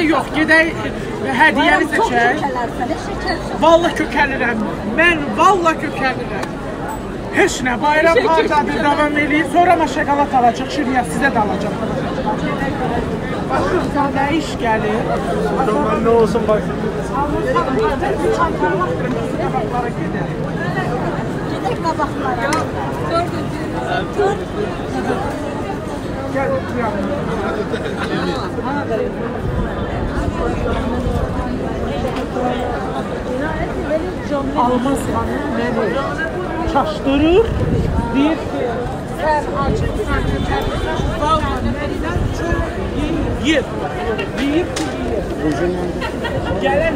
şey yox. Gedək hədiyyəni seçək. Vallahi kökəlirəm. Mən vallahi kökəlirəm. Heç nə, bayram hardadır davam eləyir. Sonra mən şokolad alacaq, şirniyyat sizə də alacaq. Baxın, nə iş gəlir. Zaman ne olsun bak. Gidek kabaklara. Gəl oturaq. Almaz xanım məni çaşdırır. Deyir ki, sən acıqsan, valla məndən çox yeyir. Yeyir ki, yeyir. Gələn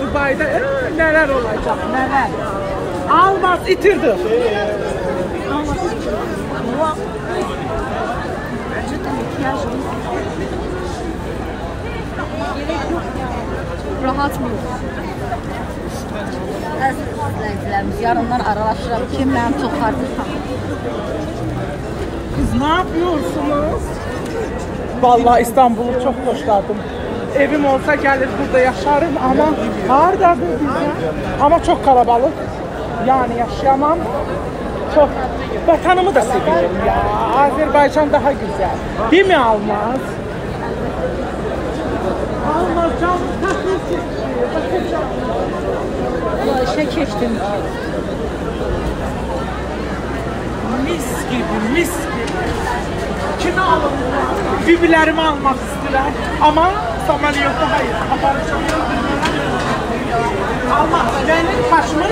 Dubayda e, nələr olacaq, nələr. Almaz itirdi. Rahat mı? Əziz izləyicilərimiz, yarından aralaşıram ki, mən çox harcıqam. Kız ne yapıyorsunuz? Vallahi İstanbul'u çok hoşladım. Evim olsa gelir burada yaşarım ama hardadır güzel. Ama çok kalabalık. Yani yaşayamam. Çok vatanımı da seviyorum ya. Azerbaycan daha güzel. Değil mi Almaz? Bu işe keçdim. Mis gibi, mis gibi. Kimi alın? Bibilərimi almaq istəyirlər. Amma Samaliyotda hayır. Almaq. Mənim başımı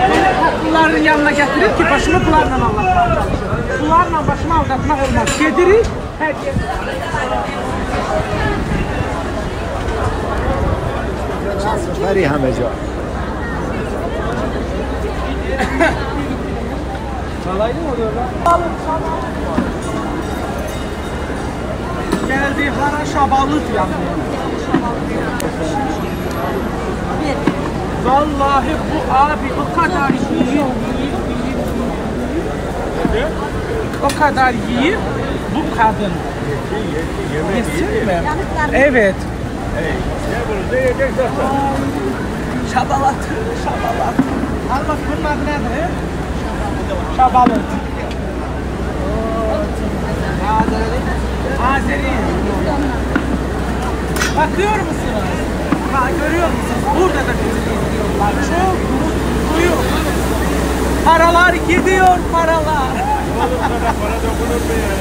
belə bunların yanına gətirir ki, başımı bunlarla çalışır. Bunlarla başımı aldatmaq olmaz. Gedirik, hər yer. Veri همه جا Gəldik hara şabalıt yanıyor. Vallahi bu abi o kadar yiyip yiyip yiyip yiyip o kadar yiyip bu kadın yesin mi? Evet. Şabalat, şabalat. Al bak bunun adı nedir? Şabalat. Azeri. Bakıyor musunuz? Ha, görüyor musunuz? Burada da bizi izliyorlar. Çok mutluyum. Paralar gidiyor paralar. Para dokunur mu ya?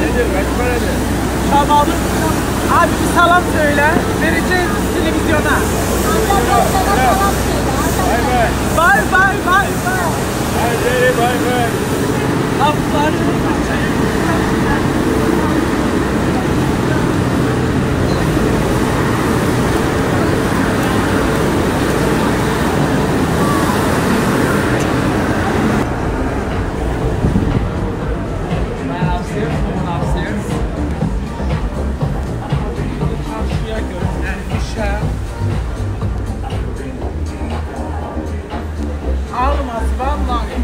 Nedir? Kaç paradır? Şabalık. Abi bir salam söyle. Vereceğiz televizyona. Bay bay. Bay bay bay bay. Hadi bay bay. Aferin. Karşıya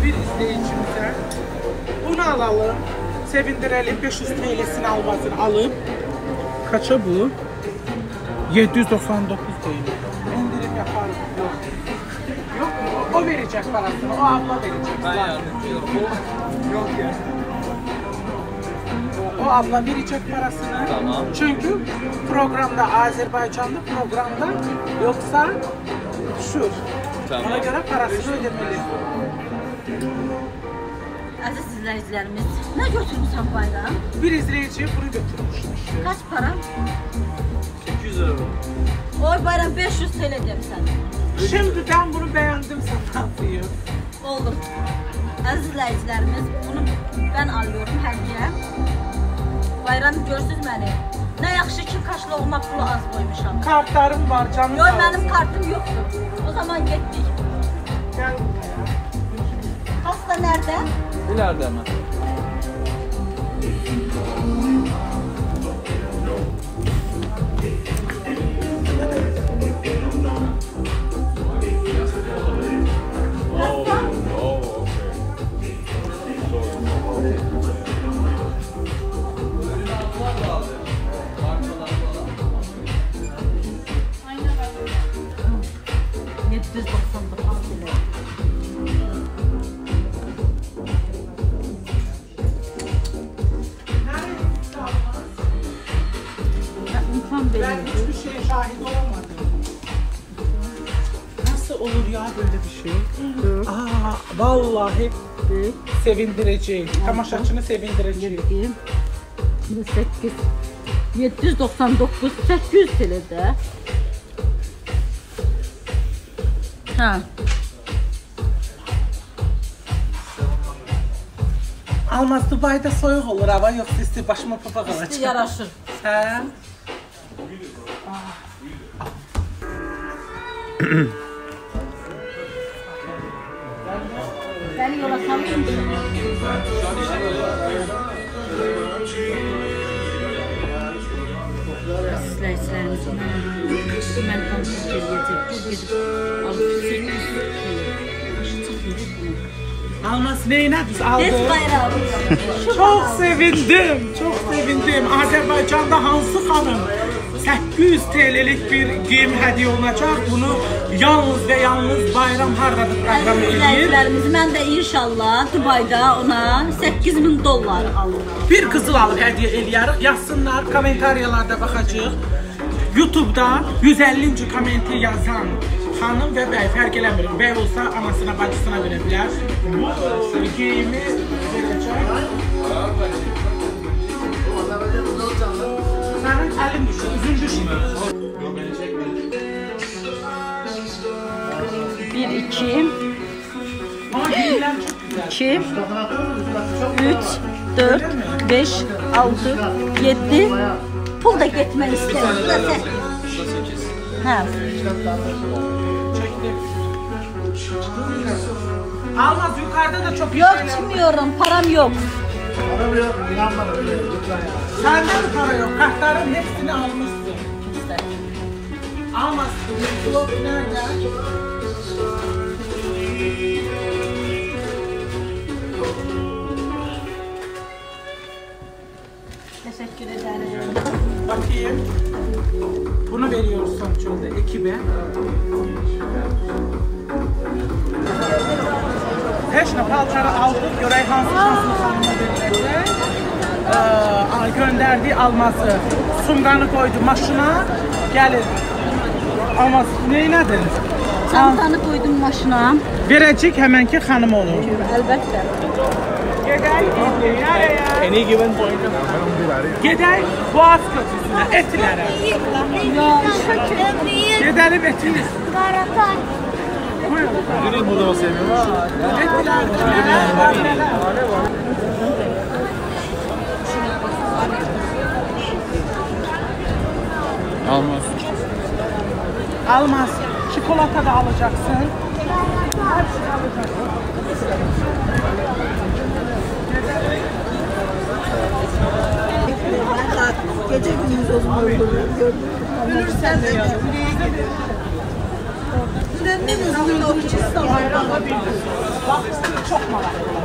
bir izleyicimize bunu alalım sevindirelim 500 TL'sini almasını alıp kaça bu? 799 değil. İndirim yaparız. Yok. Yok o, o verecek parasını. O abla verecek. Ben Yok ya. O, abla verecek parasını. Tamam. Çünkü programda Azerbaycanlı programda yoksa düşür. Ona göre parasını ödemeli. Əziz izləyicilərimiz, nə götürmüsən bayram? Bir izleyici bunu götürmüş. Kaç para? 200 lira. Oy bayram 500 TL demişsən. Şimdi ben bunu beğendim satıyor. Oldu. Əziz izləyicilərimiz, bunu mən alıyorum hədiyyə. Bayram görsüz məni. Nə yaxşı ki, kaşlı olmaq pulu az qoymuşam. Kartlarım var canım olsun. mənim kartım yoxdur. O zaman getdik. Gel. Hasta nerede? İleride hemen. Ben hiçbir şeye şahit olamadım. Nasıl olur ya böyle bir şey? Aa, vallahi sevindireceğim. Tamaşaçını sevindireceğim. Bakayım. Bu 8 799 800 TL'de. Ha, Almaz Dubai'de soyuq olur hava yoksa isti başıma papaq alacaq. yaraşır. Hə? Seni yola salayım. İzləyicilərimizin mən kontrol edəcək. Bu gedib alıb 800 Almaz neyinə biz Heç aldıq? bayrağı. Çok sevindim, çok sevindim. Azerbaycan'da hansı hanım 800 TL'lik bir giyim hediye olacak. Bunu yalnız ve yalnız bayram hardadır proqram edir. Mən də inşallah Dubayda ona 8000 dollar alıram. Bir qızıl alıb hədiyyə eləyərik. Yazsınlar, kommentariyalarda baxacağıq. YouTube-da 150-ci kommenti yazan xanım və bəy fərq eləmir. Bəy olsa anasına, bacısına verə bilər. Bu geyimi verəcək. Düşmür. 1 2 Amma geyimlər çox gözəl. 2 3 4 5 6 7 Pul da da 8. Hə. Çəkdi. Almaz yukarıda da çok Yok çıkmıyorum. Param yok. Sende mi para yok? Kartların hepsini almışsın. Almazsın. Blok nerede? Teşekkür ederim. Bakayım. Bunu veriyorsun şöyle ekibe. Heç nə paltarı aldıq, görək hansı veriləcək. Göndərdiyi alması, sumqanı qoydu maşına, gəlir. Almaz, neynədir? Çantanı koydum maşına. Verəcək həmənki xanım olur. Elbette. Gedək indi, nereye? Any given point of Gedək Boğaz köprüsünə, etilərə. Gedəlim etiniz. Buyurun. Yürüyün burada o sevmiyor. Etilərə. Almaz. Almaz. Çikolata da alacaksın. Hepsini alacaksın. Gece gündüz o zaman gördüm. Sen de yazın. Dönmeniz burada o için Bayramda bir Bak çok merak